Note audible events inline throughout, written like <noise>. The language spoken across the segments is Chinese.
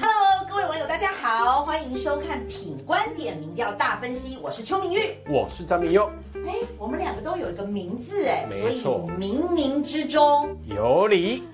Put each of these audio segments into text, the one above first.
Hello，各位网友，大家好，欢迎收看《品观点民调大分析》，我是邱明玉。我是张明佑，哎，我们两个都有一个名字哎，所以冥冥之中，有理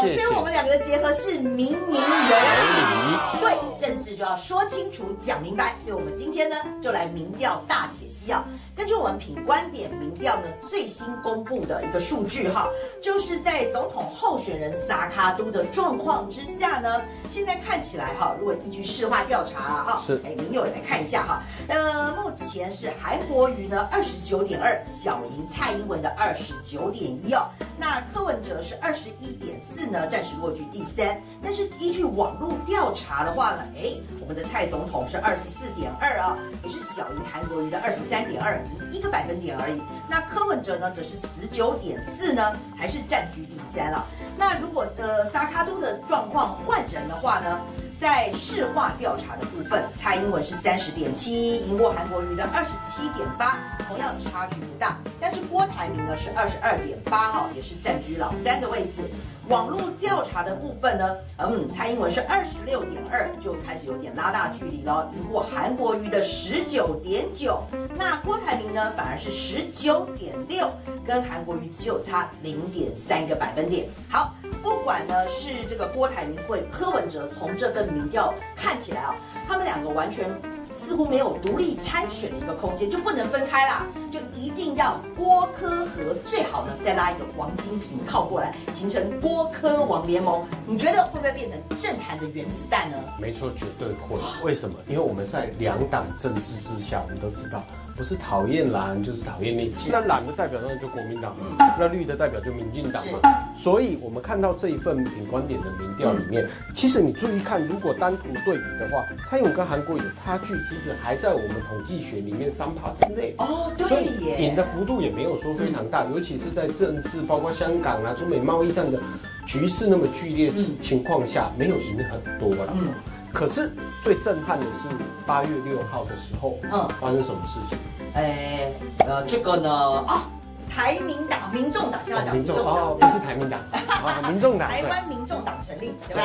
所以我们两个的结合是明明有。理，对，政治就要说清楚、讲明白，所以我们今天呢就来民调大解析啊。根据我们品观点民调呢最新公布的一个数据哈，就是在总统候选人萨卡都的状况之下呢，现在看起来哈，如果依据市话调查了哈，是哎，民友来看一下哈，呃，目前是韩国瑜呢二十九点二，小赢蔡英文的二十九点一哦，那柯文哲是二十一点四呢，暂时落居第三。但是依据网络调查的话呢，哎，我们的蔡总统是二十四点二啊，也是小于韩国瑜的二十三点二，一个百分点而已。那柯文哲呢，则是十九点四呢，还是占据第三了。那如果呃萨卡都的状况换人的话呢？在市话调查的部分，蔡英文是三十点七，赢过韩国瑜的二十七点八，同样差距不大。但是郭台铭呢是二十二点八哈，也是占据老三的位置。网络调查的部分呢，嗯，蔡英文是二十六点二，就开始有点拉大距离了，赢过韩国瑜的十九点九。那郭台铭呢，反而是十九点六，跟韩国瑜只有差零点三个百分点。好。不管呢是这个郭台铭会柯文哲，从这份民调看起来啊，他们两个完全似乎没有独立参选的一个空间，就不能分开啦，就一定要郭科和，最好呢再拉一个王金平靠过来，形成郭科王联盟。你觉得会不会变成政坛的原子弹呢？没错，绝对会。为什么？因为我们在两党政治之下，我们都知道，不是讨厌蓝就是讨厌绿。那蓝的代表当然就国民党嘛，那绿的代表就民进党嘛。所以我们看到这一份品观点的民调里面，其实你注意看，如果单独对比的话，蔡英文跟韩国瑜的差距其实还在我们统计学里面三趴之内。哦，所以赢的幅度也没有说非常大，尤其是在政治，包括香港啊、中美贸易战的局势那么剧烈嗯情况下，没有赢很多了。嗯可是最震撼的是八月六号的时候，嗯发生什么事情？哎，呃，这个呢，啊，台民党、民众党，现在讲民众哦，党，不是台民党啊，民众党。<laughs> 台湾民众党成立，对吧？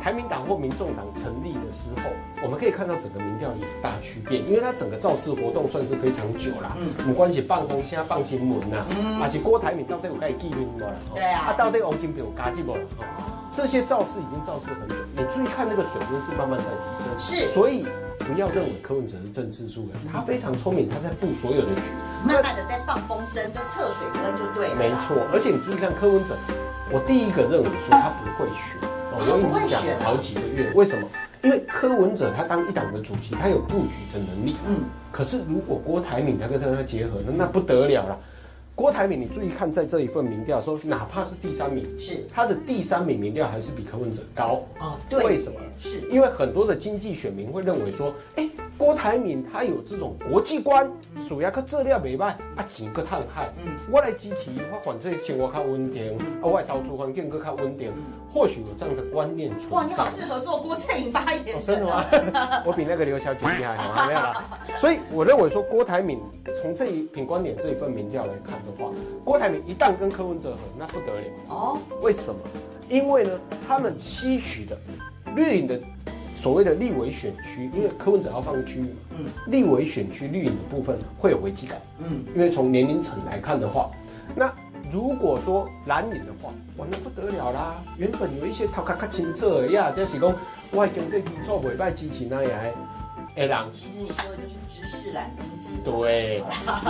台民党或民众党成立的时候，我们可以看到整个民调有大区变，因为它整个造势活动算是非常久啦。嗯嗯，不管是放风声、放新闻呐，还是郭台铭到底有该记录无啦？对啊啊，到底王金平有加进无啦？哈这些造势已经造势很久，你注意看那个水温是慢慢在提升。是所以不要认为柯文哲是政治素人，他非常聪明，他在布所有的局。慢慢的在放风声，就测水温就对了。没错，而且你注意看柯文哲，我第一个认为说他不会选哦，我已经讲了好几个月，为什么？因为柯文哲他当一党的主席，他有布局的能力。嗯，可是如果郭台铭他跟他结合，那那不得了了。郭台铭，你注意看，在这一份民调说，哪怕是第三名，是他的第三名民调还是比柯文哲高。哦，对，为什么？是因为很多的经济选民会认为说，哎、郭台铭他有这种国际观，属于个这料没卖啊，钱个探害，嗯我来支持我反正生活较稳定，啊，我的投资环境更较稳定，或许有这样的观念存在。哇，你好适合做郭倩颖发言。真的吗？<laughs> 我比那个刘小姐厉害，好吗？没有啦。<laughs> 所以我认为说，郭台铭从这一品观点这一份民调来看的话，郭台铭一旦跟柯文哲合，那不得了。哦，为什么？因为呢，他们吸取的绿营的所谓的立委选区，因为柯文哲要放区域嘛，嗯立委选区绿营的部分会有危机感，嗯，因为从年龄层来看的话，那如果说蓝营的话，哇，那不得了啦！原本有一些头壳较清澈的呀，这是讲我的经济基础袂歹支持那样的，的人其实你说的就是知识蓝经济。对，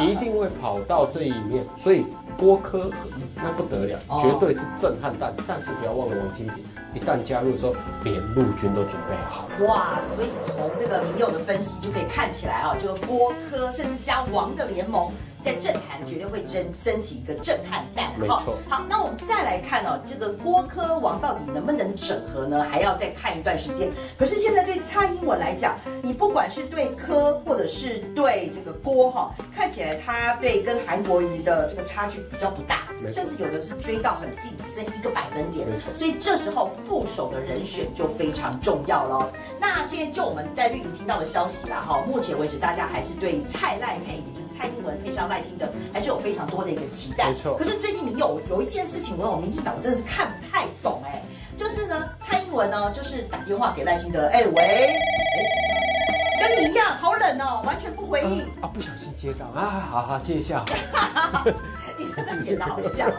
一定会跑到这一面，所以郭科和那不得了，哦绝对是震撼弹。但是不要忘了王金平，一旦加入的时候，连陆军都准备好。哇，所以从这个民友的分析就可以看起来啊，这个郭科甚至加王的联盟，在政坛绝对会争升起一个震撼弹。没错好，那我们再来看哦，这个郭科王到底能不能整合呢？还要再看一段时间。可是现在对蔡英文来讲，你不管是对科或者是对这个郭哈，看起来他对跟韩国瑜的这个差距比较不大，甚至有的是追到很近，只剩一个百分点。没错所以这时候副手的人选就非常重要了。那现在就我们在绿营听到的消息啦，哈，目前为止大家还是对蔡赖配，蔡英文配上赖清德，还是有非常多的一个期待。没错可是最近你有有一件事情，我有民进党我真的是看不太懂哎，就是呢，蔡英文呢就是打电话给赖清德，哎喂，哎，跟你一样好冷哦，完全不回应。啊，不小心接到啊，好好接一下。<laughs> <laughs> <laughs> 你真的演的好像，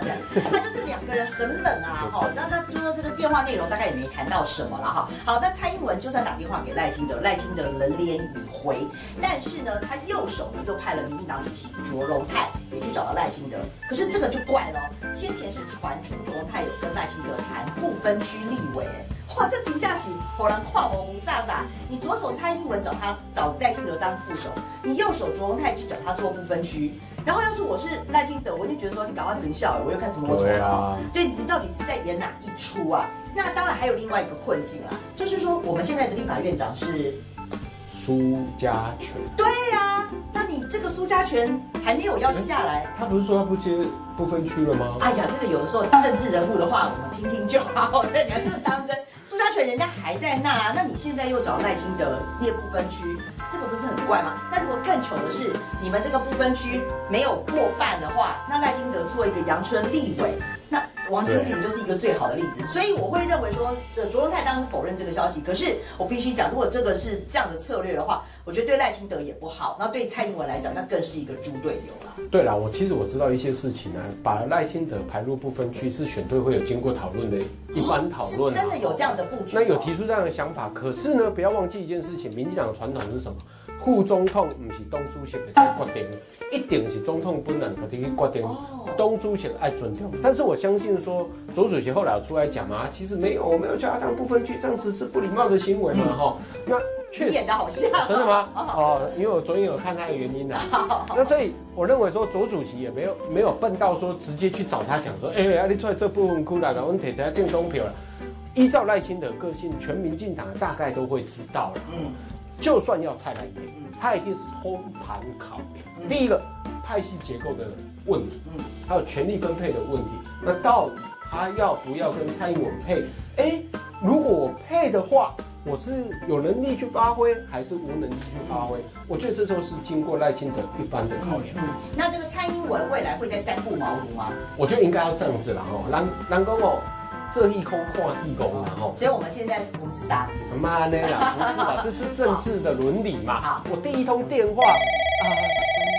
他就是两个人很冷啊，哈，那那就说这个电话内容大概也没谈到什么了哈。好，那蔡英文就算打电话给赖清德，赖清德冷脸已回，但是呢，他右手呢又派了民进党主席卓荣泰也去找到赖清德，可是这个就怪了，先前是传出卓荣泰有跟赖清德谈不分区立委。哇，这金假喜果然跨模无飒飒。你左手蔡英文找他找赖清德当副手，你右手卓荣泰去找他做不分区。然后要是我是赖清德，我就觉得说你搞到整笑，我又看什么摩托对啊对，你到底是在演哪一出啊？那当然还有另外一个困境啊，就是说我们现在的立法院长是，苏家全，对呀、那你这个苏家全还没有要下来。他不是说他不接不分区了吗？哎呀，这个有的时候政治人物的话，我们听听就好。对，你还真的当真？苏家全人家还在那，那你现在又找赖清德也不分区，这个不是很怪吗？那如果更糗的是，你们这个不分区没有过半的话，那赖清德做一个阳春立委，王金平就是一个最好的例子。所以我会认为说，呃，卓荣泰当时否认这个消息，可是我必须讲，如果这个是这样的策略的话，我觉得对赖清德也不好，那对蔡英文来讲，那更是一个猪队友了。对啦，我其实我知道一些事情呢，把赖清德排入不分区是选对会有经过讨论的一般讨论、真的有这样的布局、那有提出这样的想法，可是呢，不要忘记一件事情，民进党的传统是什么？副总统不是党主席会使决定，一定是总统本人决定去决定哦，党主席爱尊重。但是我相信说，左主席后来有出来讲嘛，其实没有，我没有叫他当不分区，这样子是不礼貌的行为嘛，哈、那确实演的好像真的吗？<laughs> 哦，因为我昨天有看他的原因啦。那所以我认为说，左主席也没有没有笨到说直接去找他讲说，哎、啊，你出来这部分区来了，我们提在进东票了。依照赖清德个性，全民进党大概都会知道了。嗯，就算要蔡来演，他一定是通盘考量。第一个，派系结构的问题，嗯还有权力分配的问题。那到底他要不要跟蔡英文配？哎，如果我配的话，我是有能力去发挥，还是无能力去发挥？我觉得这都是经过赖清德一般的考量。嗯，那这个蔡英文未来会在三顾茅庐吗？我觉得应该要这样子啦哦，南南公哦，这一空跨地宫然后。所以我们现在是我们是傻子。妈呢啦，不是啦，<laughs> 这是政治的伦理嘛好。我第一通电话啊，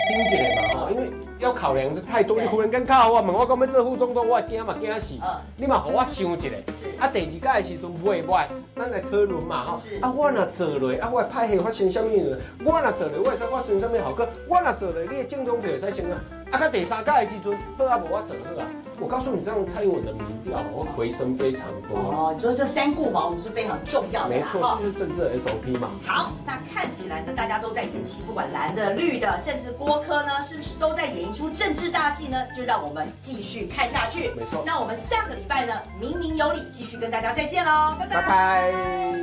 听起来嘛，哦，因为要考量的太多，你忽然间靠我问我讲要做副总统，我会惊嘛惊死嗯。你嘛互我想一下。是啊，第二届的时阵袂歹，咱来讨论嘛吼是。啊，我若做落，啊，我的派系发生什么呢？我若做落，我会使发生什么效果？我若做落，你的政党票会使升啊。啊，到第三届的时阵，好啊，无我做好啊。我告诉你，这样蔡英文的民调我回升非常多。哦，就是这三顾茅庐是非常重要的。没错，就是政治 SOP 嘛。好，那看起来呢，大家都在演戏，不管蓝的、绿的，甚至郭科呢，是不是都在演一出政治大戏呢？就让我们继续看下去。没错那我们下个礼拜呢，明明有理，继续跟大家再见喽，拜拜拜拜。